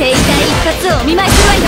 一発をお見舞いするわよ